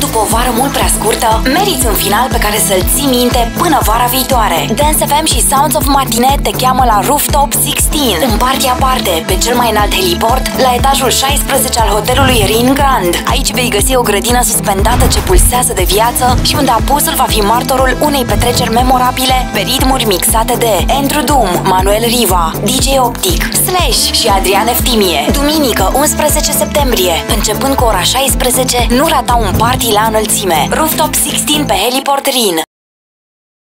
tu După o vară mult prea scurtă, meriți un final pe care să-l ții minte până vara viitoare. Dance FM și Sounds of Matine te cheamă la Rooftop 16, un party aparte pe cel mai înalt heliport, la etajul 16 al hotelului Rin Grand. Aici vei găsi o grădină suspendată ce pulsează de viață și unde apusul va fi martorul unei petreceri memorabile pe ritmuri mixate de Andrew Doom, Manuel Riva, DJ Optic, Slash și Adrian Eftimie. Duminică, 11 septembrie, începând cu ora 16, nu rata un party la înălțime. Rooftop 16 pe Heliport Rin.